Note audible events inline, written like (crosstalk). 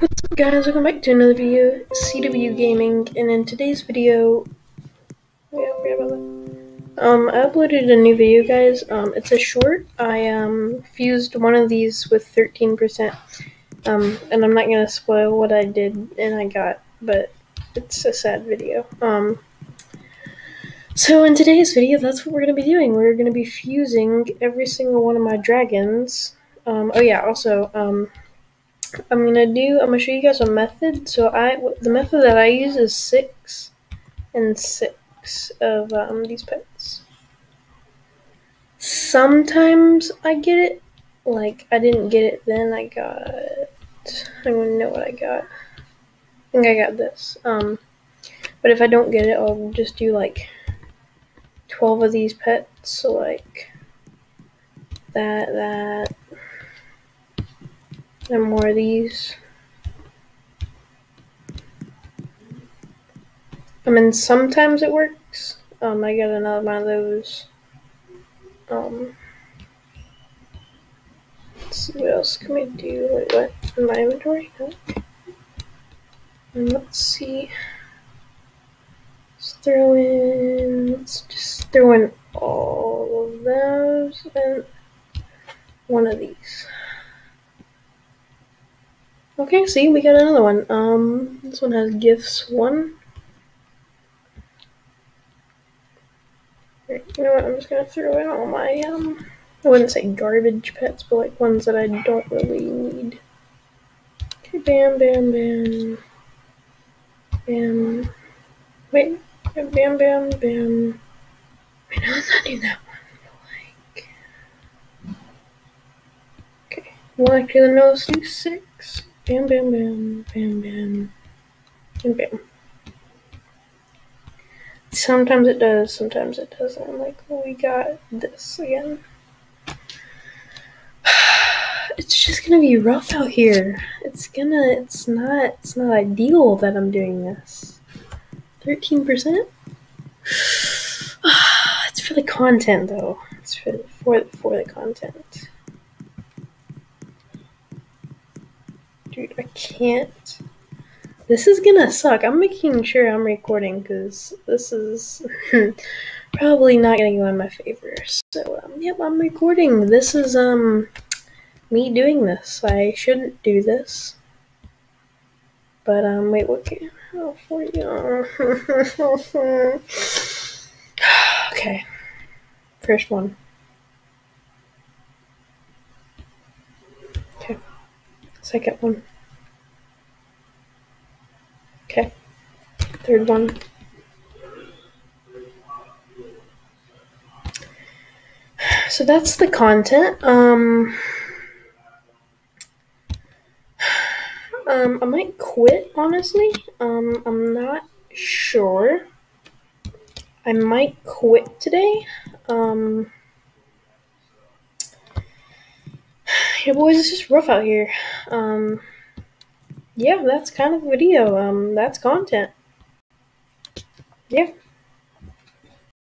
What's up guys, welcome back to another video, CW Gaming, and in today's video, that. Um, I uploaded a new video guys, um, it's a short, I, um, fused one of these with 13%, um, and I'm not gonna spoil what I did and I got, but it's a sad video, um, so in today's video, that's what we're gonna be doing, we're gonna be fusing every single one of my dragons, um, oh yeah, also, um, I'm gonna do. I'm gonna show you guys a method. So I the method that I use is six and six of um, these pets. Sometimes I get it. Like I didn't get it then. I got. I don't even know what I got. I think I got this. Um, but if I don't get it, I'll just do like twelve of these pets. So like that, that, and more of these. I mean, sometimes it works. Um, I got another one of those. Um, let's see what else can we do. Wait, what? In my inventory? No. And let's see. Let's throw in. Let's just throw in all of those and one of these. Okay, see, we got another one. Um, this one has gifts one. Right, you know what? I'm just gonna throw in all my um. I wouldn't say garbage pets, but like ones that I don't really need. Okay, bam, bam, bam, bam. Wait, bam, bam, bam. Wait, no, let's not do that one. Like, okay, well, actually, then let's six. Bam, bam, bam, bam, bam, and bam. Sometimes it does, sometimes it doesn't. Like, we got this again. (sighs) It's just gonna be rough out here. It's gonna, it's not, it's not ideal that I'm doing this. 13%? (sighs) it's for the content, though. It's for, for, for the content. Dude, I can't. This is gonna suck. I'm making sure I'm recording because this is (laughs) probably not gonna go in my favor. So, um, yep, I'm recording. This is, um, me doing this. I shouldn't do this. But, um, wait, what can. For you. (laughs) okay. First one. Second one. Okay. Third one. So that's the content. Um, um, I might quit, honestly. Um, I'm not sure. I might quit today. Um, yeah, boys, it's just rough out here. Um, yeah, that's kind of video. Um, that's content. Yeah.